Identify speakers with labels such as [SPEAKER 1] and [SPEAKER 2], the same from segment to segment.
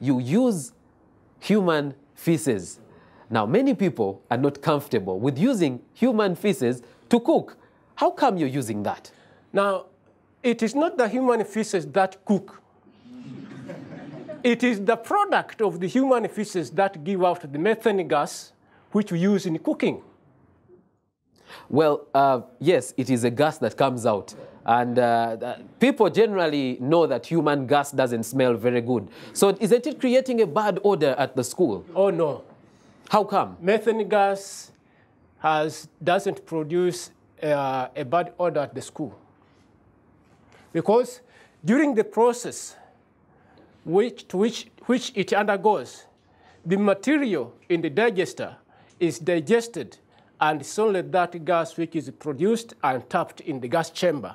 [SPEAKER 1] you use human feces. Now, many people are not comfortable with using human feces to cook. How come you're using that?
[SPEAKER 2] Now, it is not the human feces that cook. it is the product of the human feces that give out the methane gas, which we use in cooking.
[SPEAKER 1] Well, uh, yes, it is a gas that comes out. And uh, people generally know that human gas doesn't smell very good. So isn't it creating a bad odor at the school?
[SPEAKER 2] Oh, no.
[SPEAKER 1] How come?
[SPEAKER 2] Methane gas has, doesn't produce uh, a bad odor at the school. Because during the process which, to which, which it undergoes, the material in the digester is digested and it's only that gas which is produced and tapped in the gas chamber,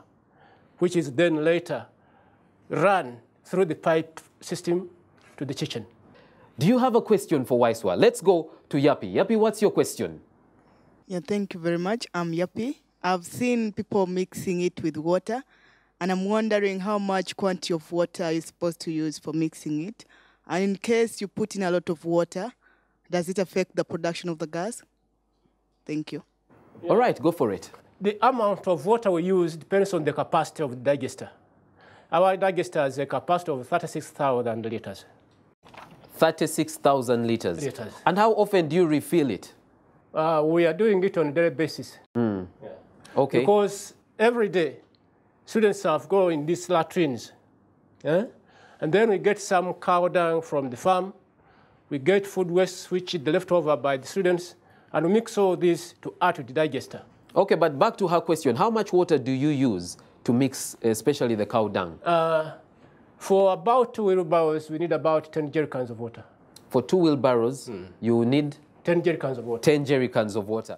[SPEAKER 2] which is then later run through the pipe system to the kitchen.
[SPEAKER 1] Do you have a question for Waiswa? Let's go to Yapi. Yapi, what's your question?
[SPEAKER 3] Yeah, thank you very much. I'm Yapi. I've seen people mixing it with water, and I'm wondering how much quantity of water you're supposed to use for mixing it. And in case you put in a lot of water, does it affect the production of the gas? Thank you.
[SPEAKER 1] All right, go for it.
[SPEAKER 2] The amount of water we use depends on the capacity of the digester. Our digester has a capacity of 36,000 liters.
[SPEAKER 1] 36,000 liters.
[SPEAKER 2] Liters.
[SPEAKER 1] And how often do you refill it?
[SPEAKER 2] Uh, we are doing it on a daily basis.
[SPEAKER 1] Okay.
[SPEAKER 2] Because every day, students have go in these latrines. yeah? And then we get some cow dung from the farm. We get food waste, which is left over by the students, and we mix all this to add to the digester.
[SPEAKER 1] Okay, but back to her question. How much water do you use to mix, especially the cow dung?
[SPEAKER 2] Uh, for about two wheelbarrows, we need about 10 jerry cans of water.
[SPEAKER 1] For two wheelbarrows, you need
[SPEAKER 2] 10 jerry cans of water.
[SPEAKER 1] 10 jerry cans of water.